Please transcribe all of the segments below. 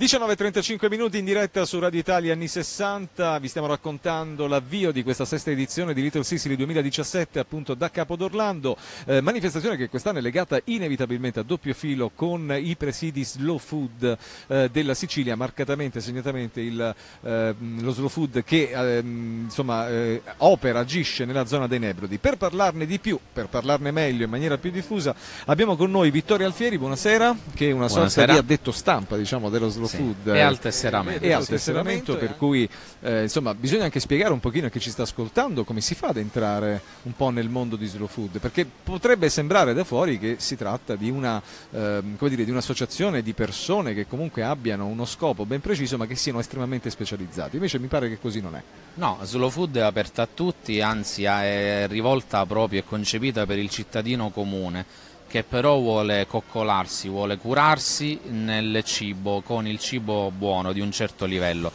19.35 minuti in diretta su Radio Italia anni 60, vi stiamo raccontando l'avvio di questa sesta edizione di Little Sicily 2017 appunto da Capodorlando, eh, manifestazione che quest'anno è legata inevitabilmente a doppio filo con i presidi slow food eh, della Sicilia, marcatamente, segnatamente il, eh, lo slow food che ehm, insomma, eh, opera, agisce nella zona dei Nebrodi. Per parlarne di più, per parlarne meglio in maniera più diffusa, abbiamo con noi Vittorio Alfieri, buonasera, che è una sorta Buonasera. di addetto stampa diciamo, dello slow Sì. food. E al tesseramento. E al tesseramento, per cui eh, insomma bisogna anche spiegare un pochino a chi ci sta ascoltando come si fa ad entrare un po' nel mondo di slow food, perché potrebbe sembrare da fuori che si tratta di una come dire, di un'associazione di persone che comunque abbiano uno scopo ben preciso ma che siano estremamente specializzati. Invece mi pare che così non è. No, Slow Food è aperta a tutti, anzi è rivolta proprio e concepita per il cittadino comune che però vuole coccolarsi, vuole curarsi nel cibo, con il cibo buono di un certo livello.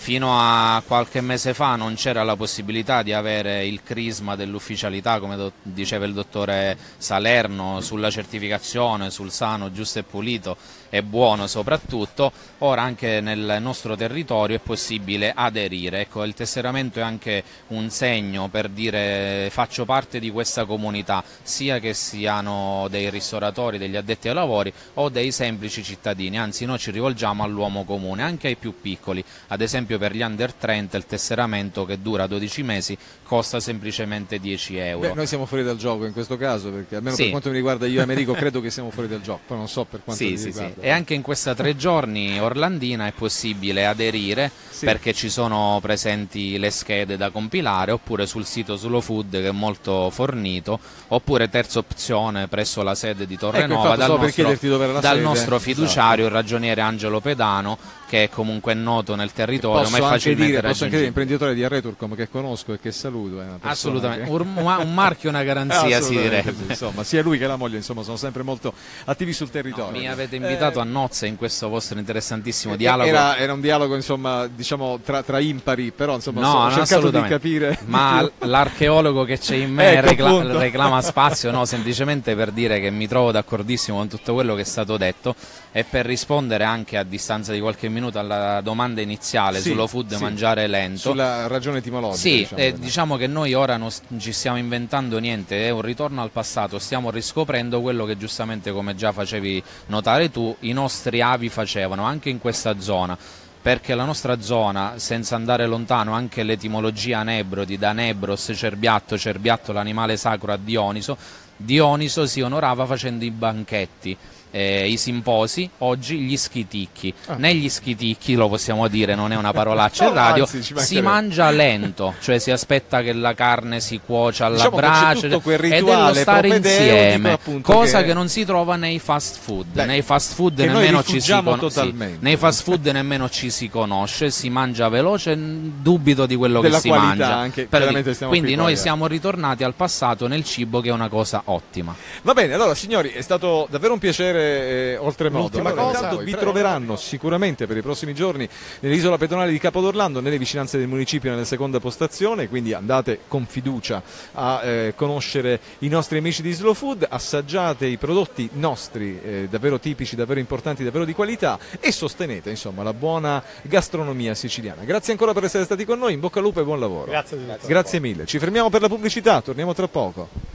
Fino a qualche mese fa non c'era la possibilità di avere il crisma dell'ufficialità, come diceva il dottore Salerno, sulla certificazione, sul sano, giusto e pulito e buono soprattutto. Ora anche nel nostro territorio è possibile aderire. Ecco, il tesseramento è anche un segno per dire faccio parte di questa comunità, sia che siano dei ristoratori, degli addetti ai lavori o dei semplici cittadini, anzi noi ci rivolgiamo all'uomo comune, anche ai più piccoli. Ad esempio per gli under 30 il tesseramento che dura 12 mesi costa semplicemente 10 euro. Beh, noi siamo fuori dal gioco in questo caso, perché almeno Sì. per quanto mi riguarda io e Americo credo che siamo fuori dal gioco, poi non so per quanto Sì, mi sì, sì. riguarda. E anche in questa tre giorni orlandina è possibile aderire Sì. perché ci sono presenti le schede da compilare oppure sul sito Slow Food che è molto fornito oppure terza opzione presso la sede di Ecco, Torrenova infatti, dal, per nostro, dal nostro fiduciario il ragioniere Angelo Pedano che è comunque noto nel territorio Posso ma è facilmente dire, posso anche dire imprenditore di Arreturcom che conosco e che saluto. È Assolutamente, che- un, un marchio e una garanzia si direbbe. sì, insomma, sia lui che la moglie insomma, sono sempre molto attivi sul territorio. Mi avete invitato Eh, a nozze in questo vostro interessantissimo eh, dialogo. Era, era un dialogo insomma, diciamo, tra, tra impari, però insomma, No, ho no, cercato di capire. Ma l'archeologo che c'è in me Ecco, recla- reclama spazio, no, semplicemente per dire che mi trovo d'accordissimo con tutto quello che è stato detto e per rispondere anche a distanza di qualche minuto alla domanda iniziale Sì, sullo food sì. mangiare lento. Sulla ragione etimologica. Sì, diciamo, eh, diciamo che noi ora non ci stiamo inventando niente, è un ritorno al passato, stiamo riscoprendo quello che giustamente, come già facevi notare tu, i nostri avi facevano anche in questa zona. Perché la nostra zona, senza andare lontano, anche l'etimologia Nebrodi, da Nebros, Cerbiatto, Cerbiatto l'animale sacro a Dioniso, Dioniso si onorava facendo i banchetti. eh, i simposi, oggi gli schiticchi. Ah. Negli schiticchi, lo possiamo dire, non è una parolaccia in radio, anzi, si mangia lento, cioè si aspetta che la carne si cuocia alla Diciamo brace tutto quel ed è rituale lo stare insieme, cosa che- che... non si trova nei fast food. Beh, nei fast food nemmeno ci si conosce. totalmente. nei fast food nemmeno ci si conosce, si mangia veloce, dubito di quello Della che si mangia. anche, quindi qui noi poi, siamo ritornati al passato nel cibo che è una cosa ottima. Va bene, allora signori, è stato davvero un piacere eh, oltremodo. L'ultima Allora, cosa, intanto vi prego. troveranno sicuramente per i prossimi giorni nell'isola pedonale di Capodorlando, nelle vicinanze del municipio, nella seconda postazione, quindi andate con fiducia a eh, conoscere i nostri amici di Slow Food, assaggiate i prodotti nostri, eh, davvero tipici, davvero importanti, davvero di qualità e sostenete insomma la buona gastronomia siciliana. Grazie ancora per essere stati con noi, in bocca al lupo e buon lavoro. Grazie. Grazie mille, ci fermiamo per la pubblicità, torniamo tra poco.